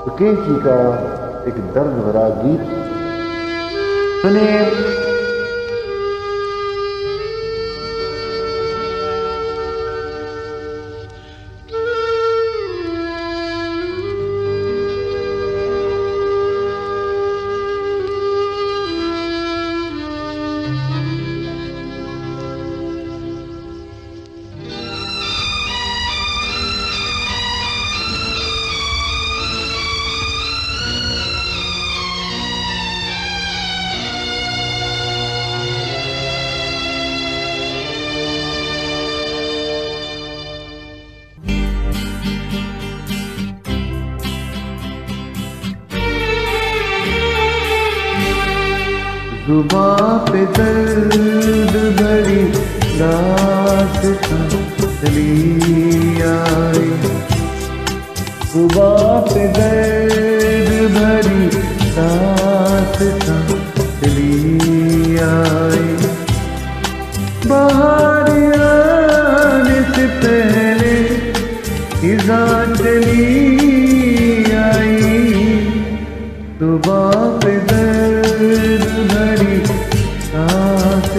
सुकेश जी का एक दर्द भरा गीत। सुनिए जुबा पे दर्द भरी रात आई जुबा पे दर्द भरी रात आई बाहर आने से पहले खिजा चली आई। सुबह पे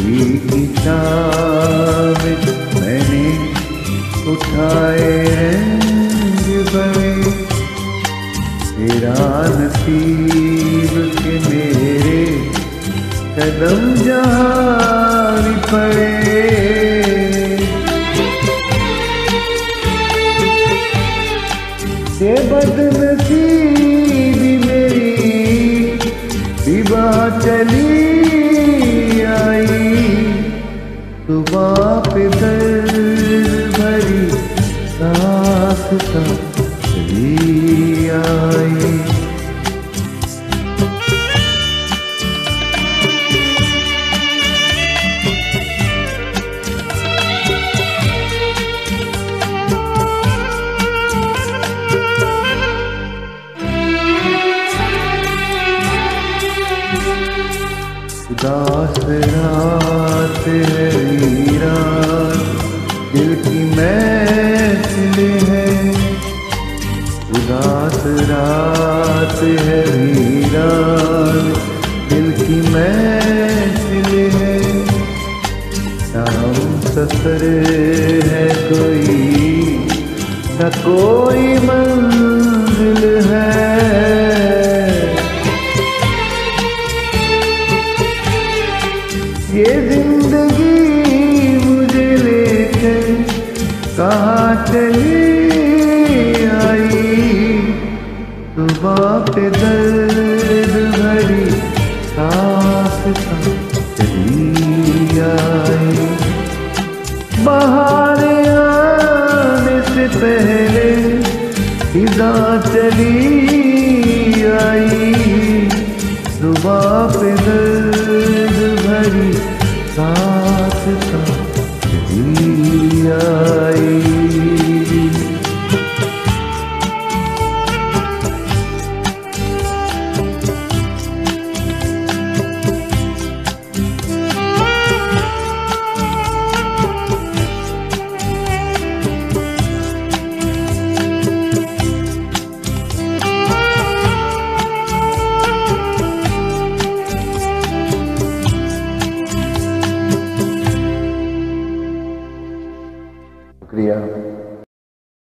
की चाल मैंने उठाए बड़े। के मेरे कदम पड़े। बदनसीबी मेरी विवाह चली चली आई उदास रात। है रात है वीरान, दिल की महफिल है। हम सफ़र है कोई, न कोई मंजिल है। ये ज़िंदगी मुझे लेकर कहाँ चली? बात दर्द भरी सांस चली आई। बाहर आने से पहले इदा चली आई। सुबह पे